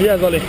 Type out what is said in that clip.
Iya, Zoli.